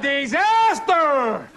disaster!